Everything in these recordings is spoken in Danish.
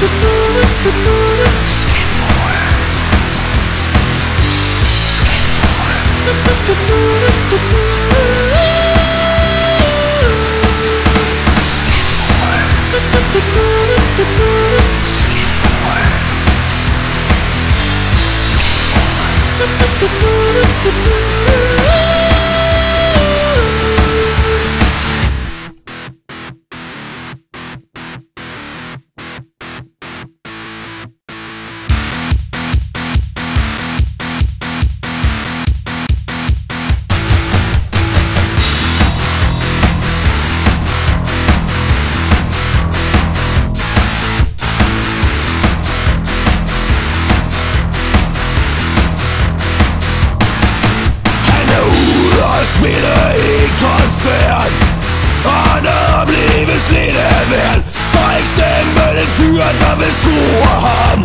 Han smitte i koncert. Og han er blevet slidt af værd For eksempel en fyr, der vil score ham.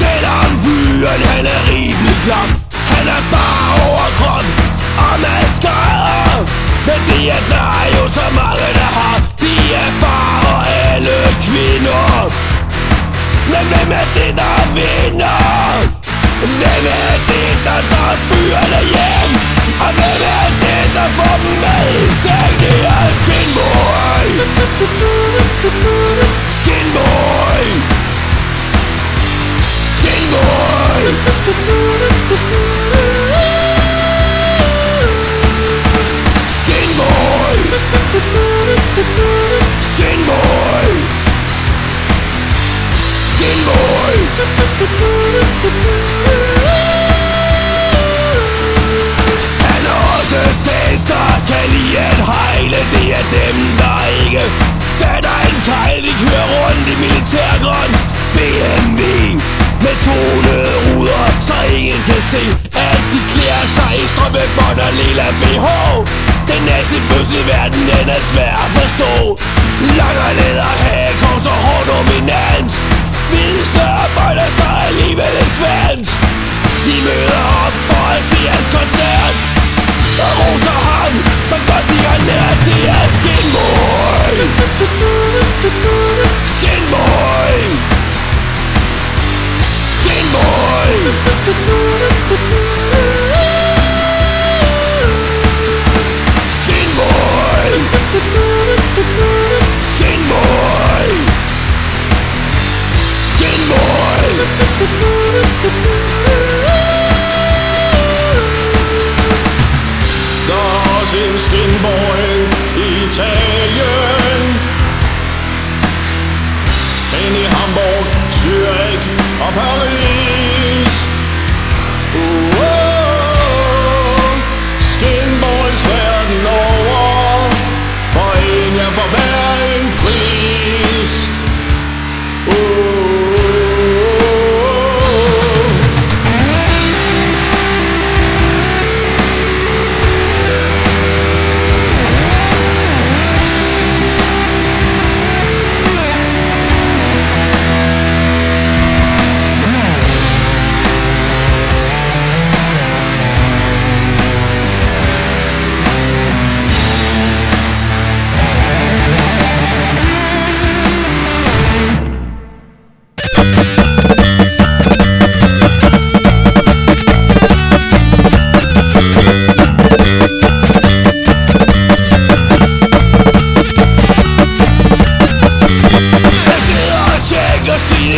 Selvom fyren han er rimelig klam. Han er bare overkrop og maskerer. Men det er der jo så mange, der har. De er bare alle kvinder. Men hvem er det, der vinder? Hvem er det, der tager byerne hjem? Og hvem er det, der får dem med i seng? Det er Skinboy Skinboy Skinboy Skinboy Skinboy at hejle Det er dem, der ikke Den er en kejl De kører rundt i militærgrøn BMW Med tone ruder, så ingen kan se At de klæder sig. I strømmebånd og lilla BH Den næste nazi verden, den er svær at forstå. Langer leder, hagekors og hård dominans Hvide større bøjler, sig alligevel en svans. De møder op for at se hans koncert. Og roser ham, sin også skinboy i Italien. En i Hamburg, Zürich og Paris.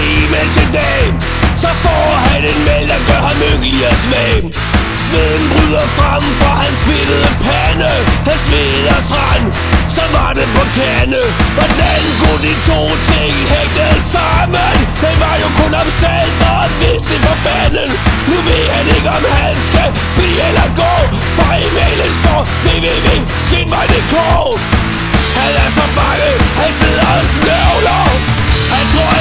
Tjekker sine en dag Så får han en mail, der gør ham lykkelig at smage Sveden bryder frem fra hans spillede pande. Han sveder træn, så var det på kande. Hvordan kunne de to ting hægte sammen? Det var jo kun ham selv, der vidste for fanden. Nu ved han ikke om han skal blive eller gå. For i mailen står www.skinvej.dk han er så bange, han sidder og snøvler. Han tror